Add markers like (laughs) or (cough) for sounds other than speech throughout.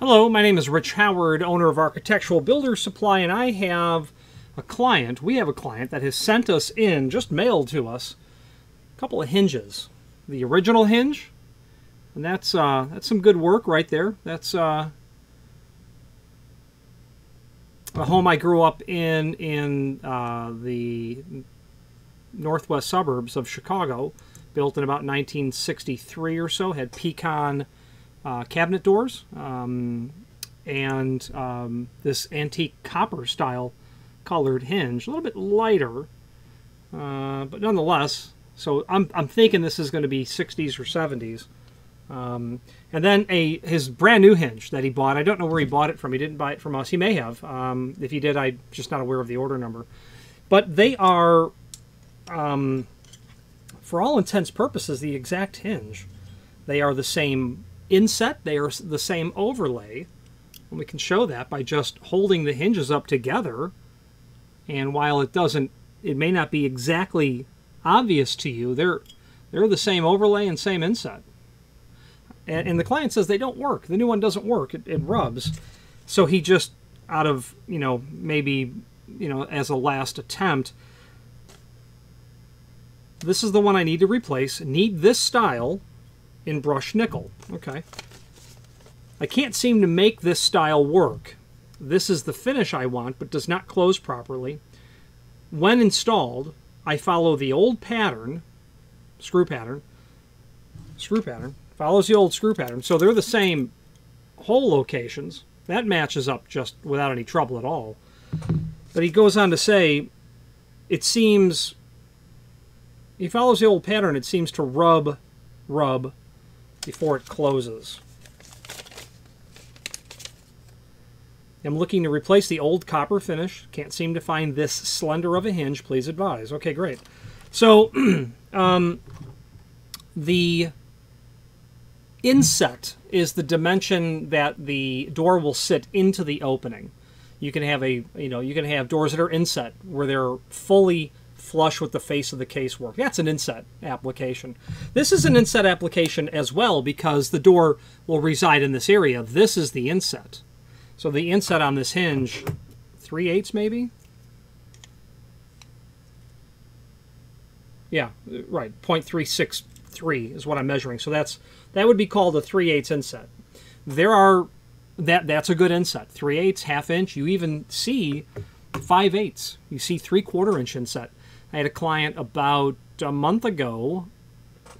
Hello, my name is Rich Howard, owner of Architectural Builder Supply, and I have a client. We have a client that has sent us in, just mailed to us, a couple of hinges. The original hinge, and that's uh, that's some good work right there. That's uh, a home I grew up in in uh, the northwest suburbs of Chicago, built in about 1963 or so. Had pecan uh, cabinet doors um, and um, this antique copper style colored hinge, a little bit lighter, uh, but nonetheless. So I'm, I'm thinking this is going to be 60s or 70s. Um, and then a his brand new hinge that he bought. I don't know where he bought it from. He didn't buy it from us. He may have. Um, if he did, I'm just not aware of the order number. But they are, um, for all intents purposes, the exact hinge. They are the same inset. They are the same overlay. And we can show that by just holding the hinges up together. And while it doesn't, it may not be exactly obvious to you, they're they're the same overlay and same inset and, and the client says they don't work. The new one doesn't work. It, it rubs. So he just, out of you know maybe you know as a last attempt, this is the one I need to replace. Need this style in brushed nickel. Okay. I can't seem to make this style work. This is the finish I want, but does not close properly. When installed, I follow the old pattern, screw pattern, screw pattern, Follows the old screw pattern. So they're the same hole locations. That matches up just without any trouble at all. But he goes on to say, it seems, he follows the old pattern, it seems to rub, rub before it closes. I'm looking to replace the old copper finish. Can't seem to find this slender of a hinge. Please advise. Okay, great. So, (clears throat) um, the inset is the dimension that the door will sit into the opening. You can have a you know you can have doors that are inset where they're fully flush with the face of the casework. That's an inset application. This is an inset application as well because the door will reside in this area. This is the inset. So the inset on this hinge, 3 eighths maybe? Yeah, right, 0.363 is what I'm measuring. So that's that would be called a 3 eighths inset. There are that that's a good inset. 3 eighths, half inch. You even see 5 eighths. You see 3 quarter inch inset. I had a client about a month ago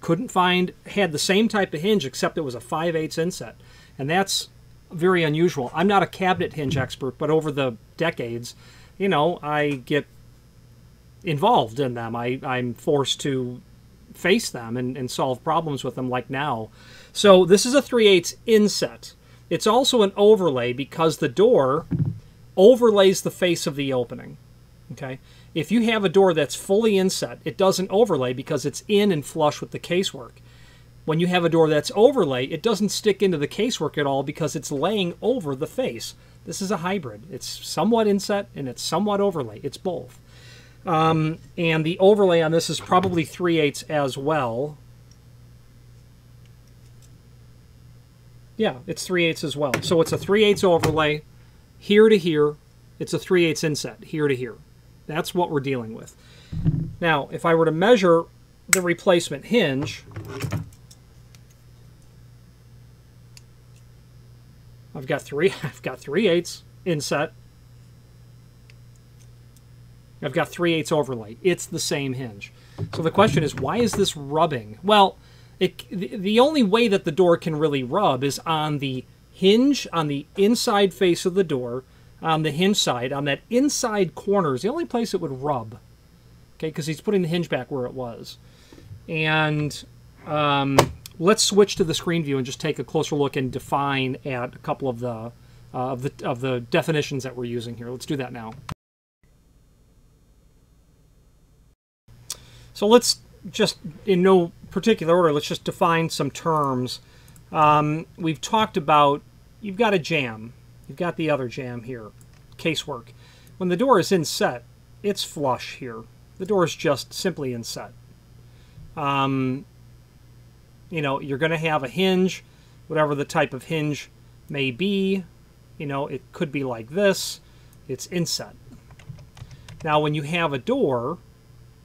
couldn't find had the same type of hinge except it was a 5 8 inset. And that's very unusual. I'm not a cabinet hinge expert, but over the decades, you know, I get involved in them. I, I'm forced to face them and, and solve problems with them like now. So this is a 3 8 inset. It's also an overlay because the door overlays the face of the opening. Okay. If you have a door that's fully inset, it doesn't overlay because it's in and flush with the casework. When you have a door that's overlay, it doesn't stick into the casework at all because it's laying over the face. This is a hybrid. It's somewhat inset and it's somewhat overlay. It's both. Um, and the overlay on this is probably 3 eighths as well. Yeah, it's 3 eighths as well. So it's a 3 eighths overlay here to here. It's a 3 eighths inset here to here. That's what we're dealing with. Now, if I were to measure the replacement hinge, I've got three. (laughs) I've got three eighths inset I've got 3 eighths overlay. It's the same hinge. So the question is, why is this rubbing? Well, it, the only way that the door can really rub is on the hinge on the inside face of the door, on the hinge side, on that inside corner is the only place it would rub. Okay, because he's putting the hinge back where it was. And um, let's switch to the screen view and just take a closer look and define at a couple of the uh, of the of the definitions that we're using here. Let's do that now. So let's just, in no particular order, let's just define some terms. Um, we've talked about, you've got a jamb. You've got the other jamb here, casework. When the door is inset, it's flush here. The door is just simply inset. Um, you know, you're going to have a hinge, whatever the type of hinge may be. You know, it could be like this. It's inset. Now, when you have a door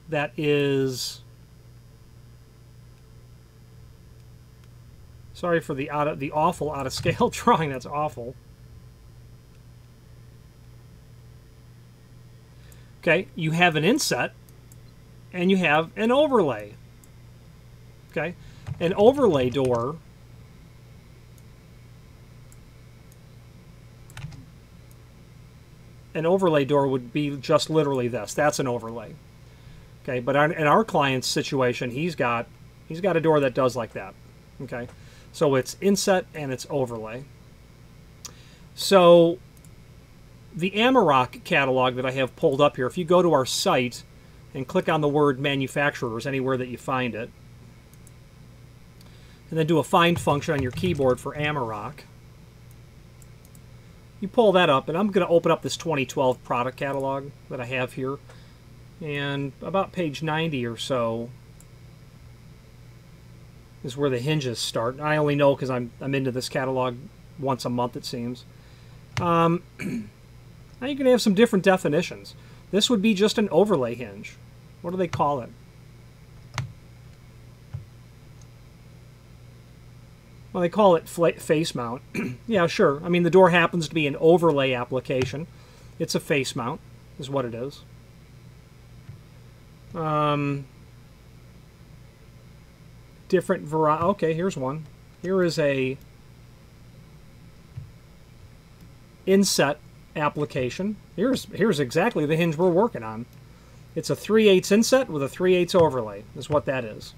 that is sorry for the out of, the awful out of scale (laughs) drawing. That's awful. Okay, you have an inset and you have an overlay. Okay, an overlay door an overlay door would be just literally this. That's an overlay. Okay, but in our client's situation, he's got he's got a door that does like that. Okay, so it's inset and it's overlay. So the Amerock catalog that I have pulled up here, if you go to our site and click on the word manufacturers anywhere that you find it, and then do a find function on your keyboard for Amerock, you pull that up, and I'm going to open up this 2012 product catalog that I have here. And about page 90 or so is where the hinges start. I only know because I'm, I'm into this catalog once a month, it seems. Um, (clears throat) now you can have some different definitions. This would be just an overlay hinge. What do they call it? Well, they call it face mount. (clears throat) yeah, sure. I mean, the door happens to be an overlay application. It's a face mount, is what it is. Um, different variety. Okay, here's one. Here is a inset application. Here's here's exactly the hinge we're working on. It's a 3 8 inset with a 3 8 overlay, is what that is.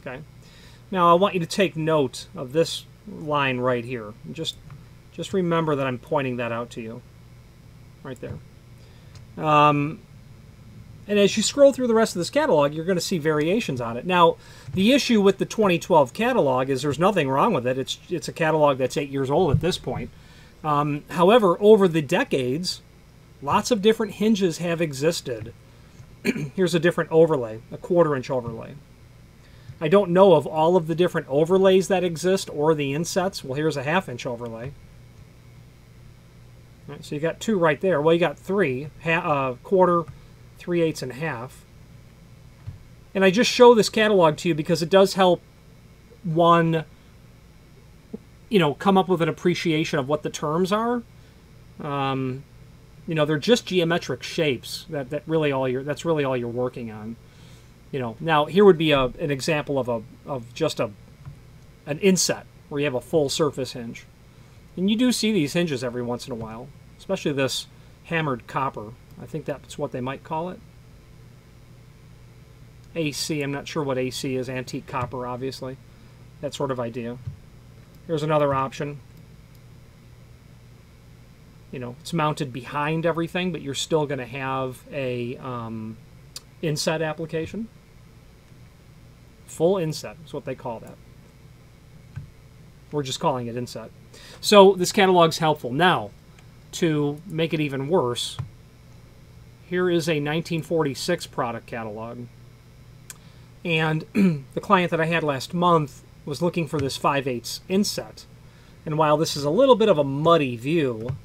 Okay. Now I want you to take note of this line right here. Just, just remember that I'm pointing that out to you. Right there. Um, and as you scroll through the rest of this catalog, you're going to see variations on it. Now, the issue with the 2012 catalog is there's nothing wrong with it. It's, it's a catalog that's eight years old at this point. Um, however, over the decades, lots of different hinges have existed. (clears throat) Here's a different overlay, a quarter inch overlay. I don't know of all of the different overlays that exist or the insets. Well, here's a half inch overlay. So you got two right there. Well, you got three, uh, quarter, three eighths, and a half. And I just show this catalog to you because it does help one, you know, come up with an appreciation of what the terms are. Um, you know, they're just geometric shapes. That that really all you're. That's really all you're working on. You know, now here would be a, an example of a of just a an inset where you have a full surface hinge. And you do see these hinges every once in a while, especially this hammered copper. I think that's what they might call it. AC, I'm not sure what AC is, antique copper, obviously. That sort of idea. Here's another option. You know, it's mounted behind everything, but you're still going to have a um, inset application. Full inset is what they call that. We're just calling it inset. So this catalog's helpful. Now, to make it even worse, here is a 1946 product catalog. And (clears throat) the client that I had last month was looking for this 5 8 inset. And while this is a little bit of a muddy view,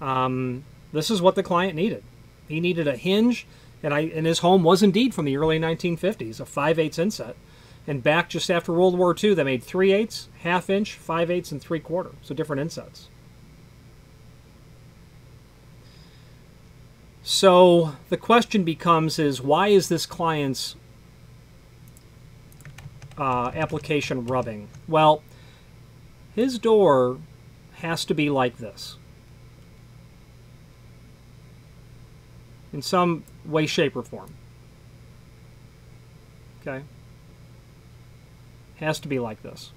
um, this is what the client needed. He needed a hinge and I and his home was indeed from the early 1950s, a 5 8 inset. And back just after World War II, they made 3 8 half inch, 5 8 and 3 quarter. So different insets. So the question becomes is why is this client's uh, application rubbing? Well, his door has to be like this. In some way, shape, or form. Okay? Has to be like this.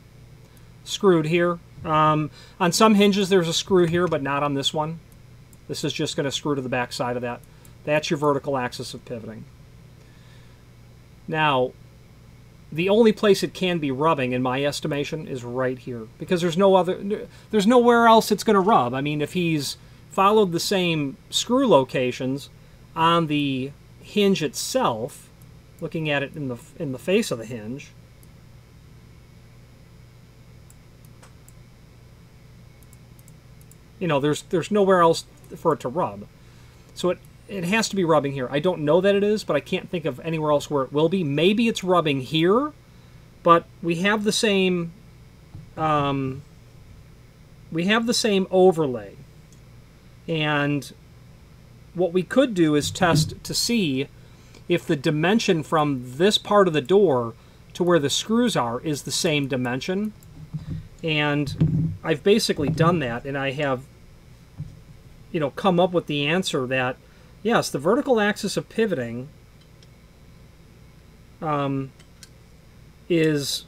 Screwed here. Um, on some hinges, there's a screw here, but not on this one. This is just going to screw to the back side of that. That's your vertical axis of pivoting. Now, the only place it can be rubbing, in my estimation, is right here because there's no other, there's nowhere else it's going to rub. I mean, if he's followed the same screw locations, on the hinge itself, looking at it in the, in the face of the hinge, You know, there's there's nowhere else for it to rub. So it it has to be rubbing here. I don't know that it is, but I can't think of anywhere else where it will be. Maybe it's rubbing here, but we have the same um, we have the same overlay. And what we could do is test to see if the dimension from this part of the door to where the screws are is the same dimension. And I've basically done that, and I have, you know, come up with the answer that, yes, the vertical axis of pivoting um, is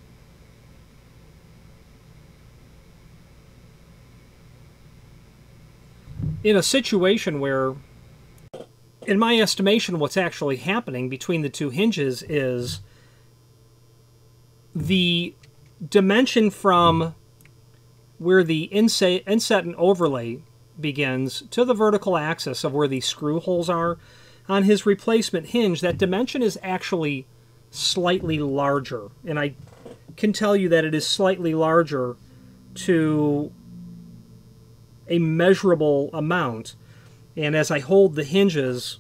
in a situation where, in my estimation, what's actually happening between the two hinges is the dimension from where the inset, inset and overlay begins to the vertical axis of where these screw holes are on his replacement hinge, that dimension is actually slightly larger. And I can tell you that it is slightly larger to a measurable amount. And as I hold the hinges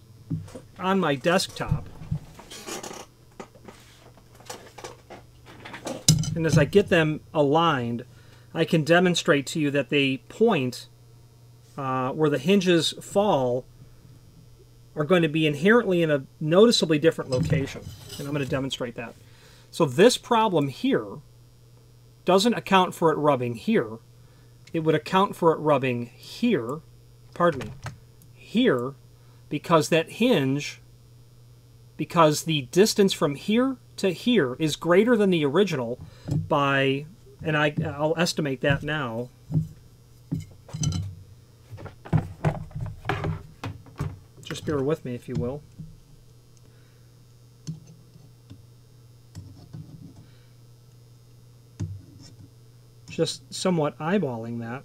on my desktop, and as I get them aligned, I can demonstrate to you that they point uh, where the hinges fall are going to be inherently in a noticeably different location. And I'm going to demonstrate that. So this problem here doesn't account for it rubbing here it would account for it rubbing here, pardon me, here, because that hinge, because the distance from here to here is greater than the original by, and I, I'll estimate that now. Bear with me, if you will. just somewhat eyeballing that.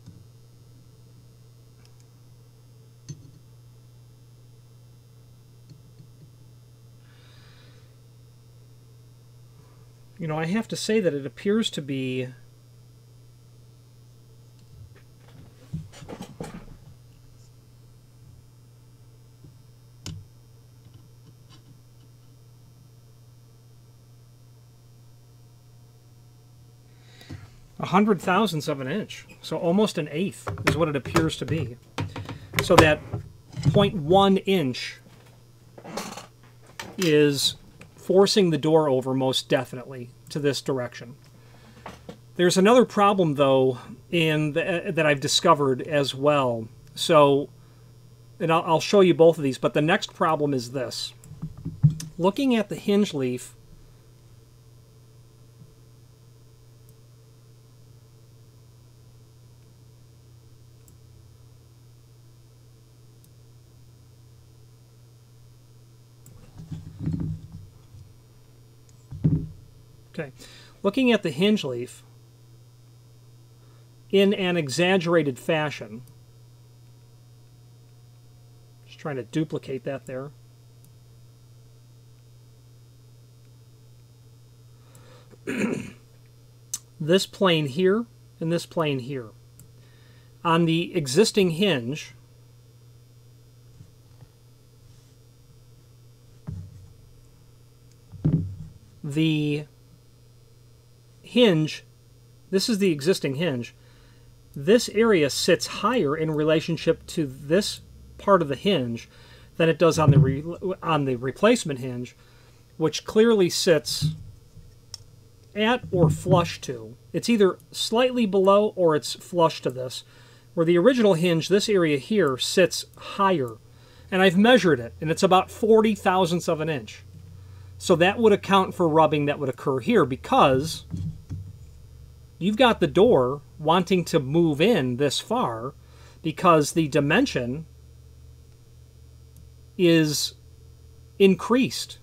You know, I have to say that it appears to be 100 thousandths of an inch. So almost an eighth is what it appears to be. So that 0.1 inch is forcing the door over most definitely to this direction. There's another problem though in the, uh, that I've discovered as well. So, and I'll, I'll show you both of these, but the next problem is this. Looking at the hinge leaf Okay. Looking at the hinge leaf in an exaggerated fashion, just trying to duplicate that there. (clears throat) this plane here and this plane here. On the existing hinge, the hinge, this is the existing hinge, this area sits higher in relationship to this part of the hinge than it does on the on the replacement hinge, which clearly sits at or flush to. It's either slightly below or it's flush to this. Where the original hinge, this area here, sits higher. And I've measured it, and it's about 40 thousandths of an inch. So that would account for rubbing that would occur here because you've got the door wanting to move in this far because the dimension is increased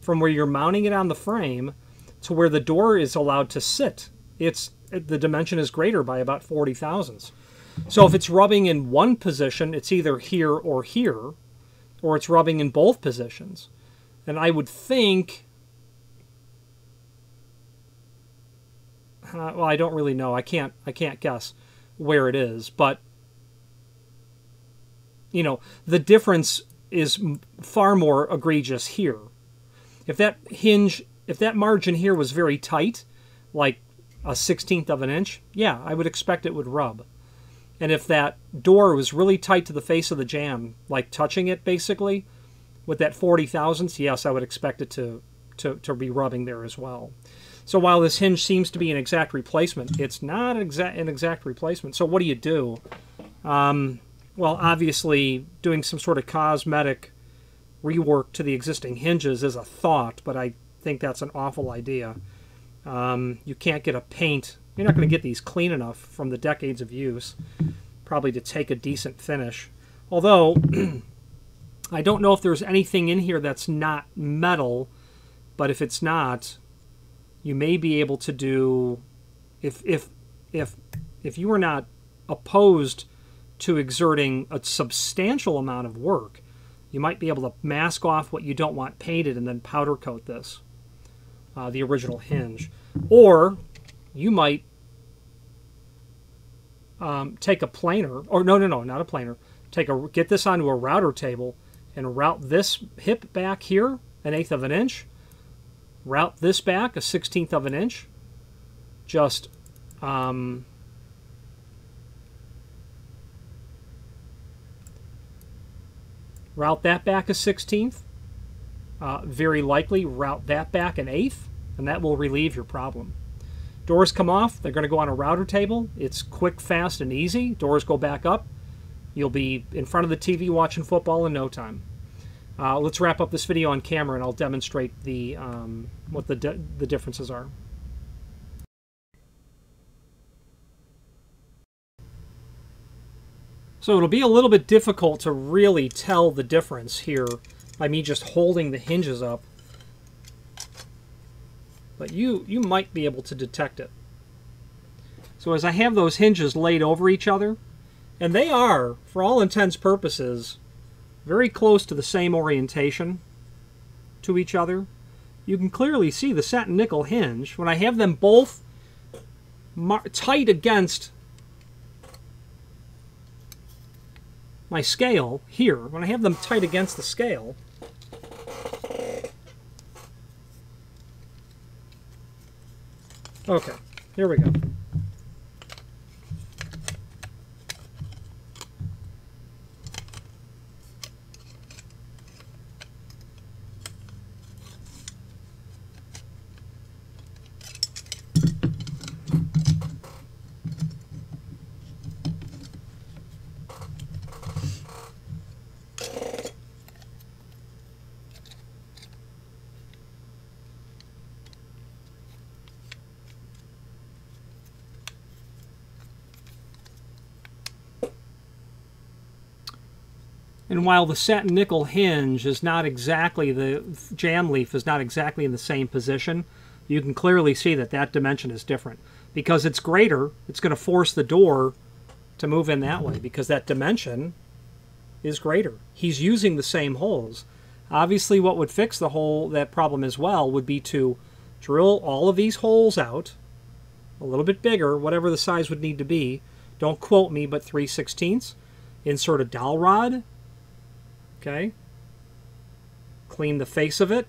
from where you're mounting it on the frame to where the door is allowed to sit. It's the dimension is greater by about 40 thousandths. So if it's rubbing in one position, it's either here or here, or it's rubbing in both positions. And I would think uh, well, I don't really know. I can't I can't guess where it is, but you know, the difference is far more egregious here. If that hinge, if that margin here was very tight, like a 16th of an inch, yeah, I would expect it would rub. And if that door was really tight to the face of the jamb, like touching it basically, with that 40 thousandths, yes, I would expect it to, to, to be rubbing there as well. So while this hinge seems to be an exact replacement, it's not exact, an exact replacement. So what do you do? Um, well, obviously, doing some sort of cosmetic rework to the existing hinges is a thought, but I think that's an awful idea. Um, you can't get a paint. You're not going to get these clean enough from the decades of use, probably to take a decent finish. Although, (clears throat) I don't know if there's anything in here that's not metal, but if it's not, you may be able to do, if if if if you are not opposed to exerting a substantial amount of work, you might be able to mask off what you don't want painted and then powder coat this, uh, the original hinge. Or you might um, take a planer, or no, no, no, not a planer. Take a get this onto a router table and route this hip back here an eighth of an inch. Route this back a sixteenth of an inch. Just um, route that back a 16th. Uh, very likely route that back an eighth, and that will relieve your problem. Doors come off, they're going to go on a router table. It's quick, fast, and easy. Doors go back up. You'll be in front of the TV watching football in no time. Uh, let's wrap up this video on camera, and I'll demonstrate the um, what the, the differences are. So it'll be a little bit difficult to really tell the difference here by me just holding the hinges up. But you, you might be able to detect it. So as I have those hinges laid over each other, and they are, for all intents purposes, very close to the same orientation to each other, you can clearly see the satin nickel hinge. When I have them both tight against my scale here, when I have them tight against the scale, okay, here we go. And while the satin nickel hinge is not exactly, the jamb leaf is not exactly in the same position, you can clearly see that that dimension is different. Because it's greater, it's going to force the door to move in that way because that dimension is greater. He's using the same holes. Obviously what would fix the hole, that problem as well, would be to drill all of these holes out, a little bit bigger, whatever the size would need to be. Don't quote me, but 3 16ths. Insert a dowel rod Okay. Clean the face of it.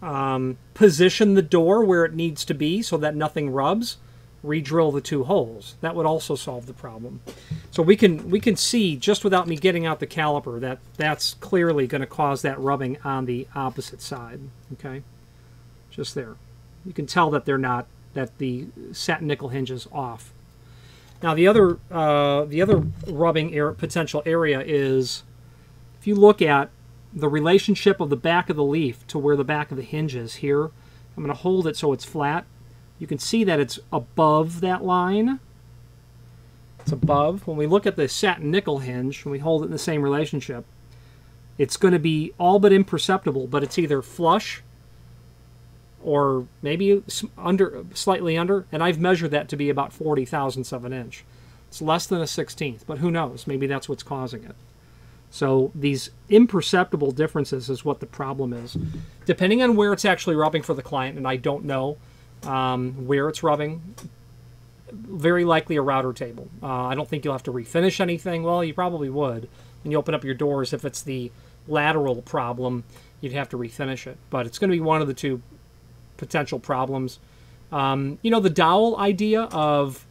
Um, position the door where it needs to be so that nothing rubs. Redrill the two holes. That would also solve the problem. So we can we can see just without me getting out the caliper that that's clearly going to cause that rubbing on the opposite side. Okay, just there. You can tell that they're not that the satin nickel hinge is off. Now the other uh, the other rubbing air, potential area is if you look at the relationship of the back of the leaf to where the back of the hinge is here. I'm going to hold it so it's flat. You can see that it's above that line. It's above. When we look at the satin nickel hinge, when we hold it in the same relationship, it's going to be all but imperceptible, but it's either flush or maybe under slightly under, and I've measured that to be about 40 thousandths of an inch. It's less than a 16th, but who knows? Maybe that's what's causing it. So these imperceptible differences is what the problem is. Depending on where it's actually rubbing for the client, and I don't know um, where it's rubbing, very likely a router table. Uh, I don't think you'll have to refinish anything. Well, you probably would. When you open up your doors, if it's the lateral problem, you'd have to refinish it. But it's going to be one of the two potential problems. Um, you know, the dowel idea of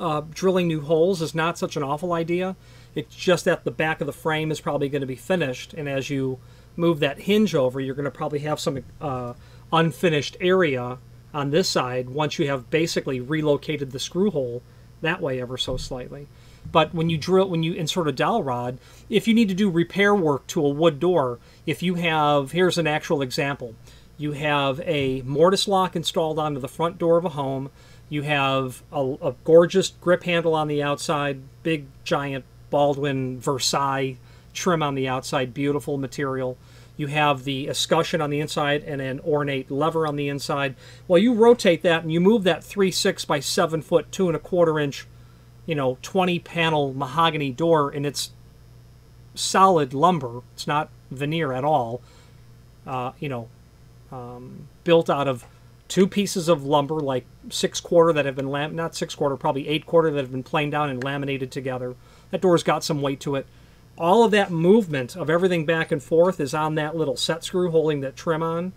uh, drilling new holes is not such an awful idea. It's just that the back of the frame is probably going to be finished, and as you move that hinge over, you're going to probably have some uh, unfinished area on this side once you have basically relocated the screw hole that way ever so slightly. But when you drill, when you insert a dowel rod, if you need to do repair work to a wood door, if you have, here's an actual example. You have a mortise lock installed onto the front door of a home. You have a, a gorgeous grip handle on the outside, big giant Baldwin Versailles trim on the outside, beautiful material. You have the escutcheon on the inside and an ornate lever on the inside. Well, you rotate that and you move that 3 6 by 7 foot, 2 and a quarter inch, you know, 20 panel mahogany door, and it's solid lumber. It's not veneer at all. Uh, you know, um, built out of two pieces of lumber, like six quarter that have been lam- not six quarter, probably eight quarter that have been planed down and laminated together. That door's got some weight to it. All of that movement of everything back and forth is on that little set screw holding that trim on.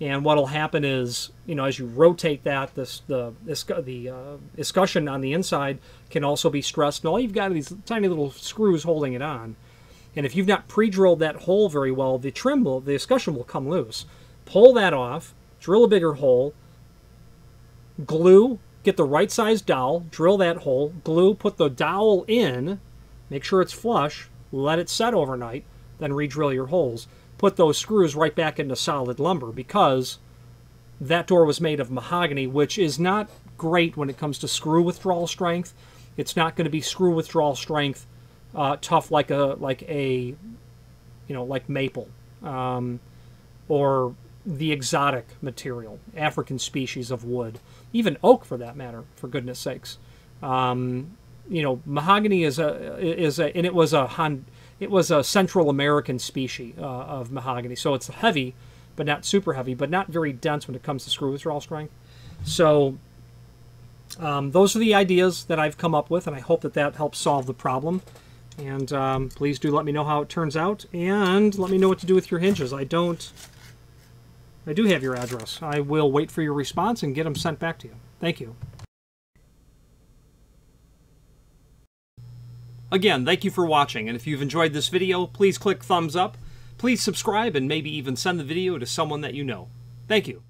And what'll happen is, you know, as you rotate that, this the the uh, escutcheon on the inside can also be stressed. And all you've got are these tiny little screws holding it on. And if you've not pre-drilled that hole very well, the trim will, the escutcheon will come loose. Pull that off, drill a bigger hole, glue, get the right size dowel, drill that hole, glue, put the dowel in, make sure it's flush, let it set overnight, then re-drill your holes. Put those screws right back into solid lumber because that door was made of mahogany, which is not great when it comes to screw withdrawal strength. It's not going to be screw withdrawal strength uh, tough like a like a you know like maple um, or the exotic material, African species of wood, even oak for that matter, for goodness sakes. Um, you know, mahogany is a is a and it was a it was a Central American species uh, of mahogany, so it's heavy, but not super heavy, but not very dense when it comes to screw withdrawal strength. So um, those are the ideas that I've come up with, and I hope that that helps solve the problem. And um, please do let me know how it turns out, and let me know what to do with your hinges. I don't I do have your address. I will wait for your response and get them sent back to you. Thank you. Again, thank you for watching, and if you've enjoyed this video, please click thumbs up, please subscribe, and maybe even send the video to someone that you know. Thank you.